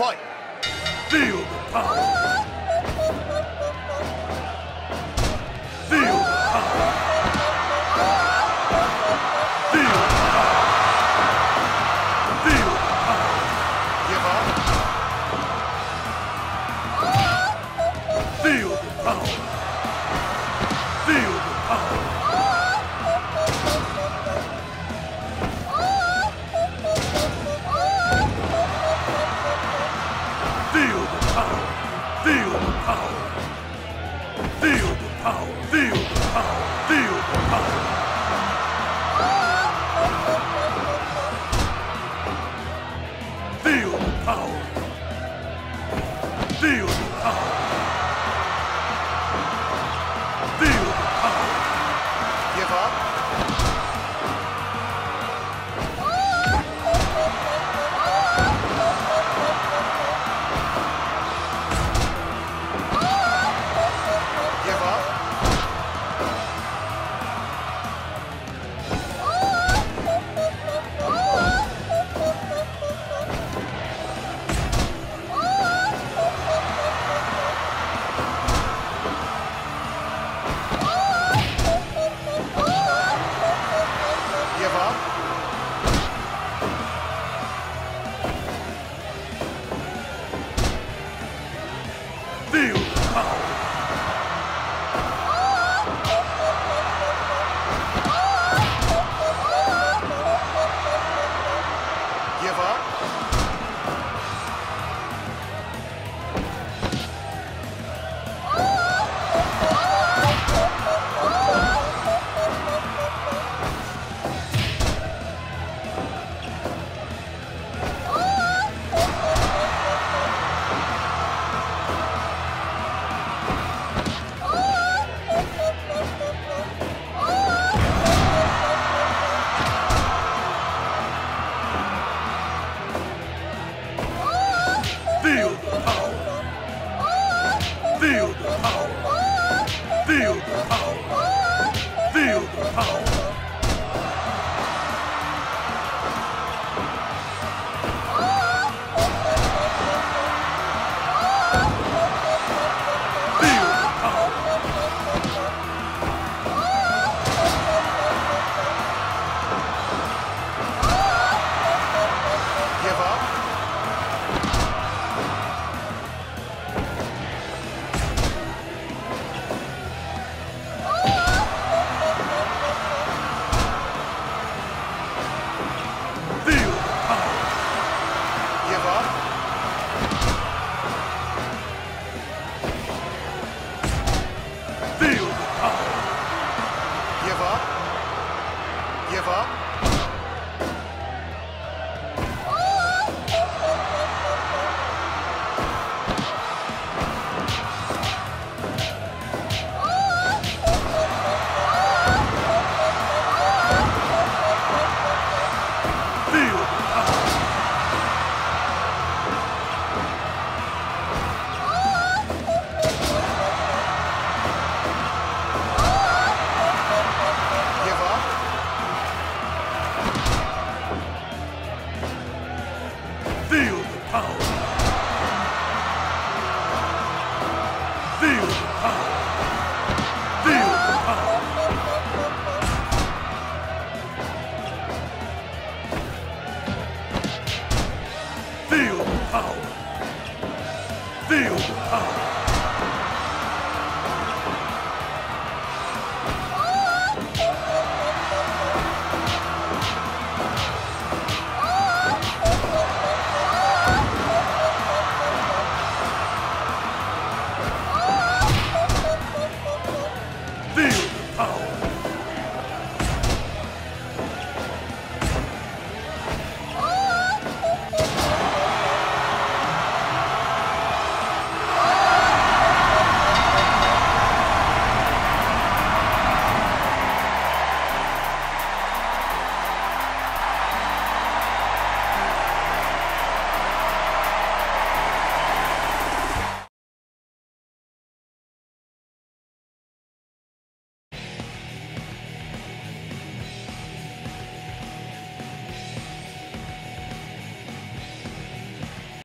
Fight! Feel the power. Power. Feel the power. Feel the power. Feel the power. Feel the power. Feel the power. Feel the power. Power. Feel the power. Feel the power. Feel the power. Feel the power. Oh.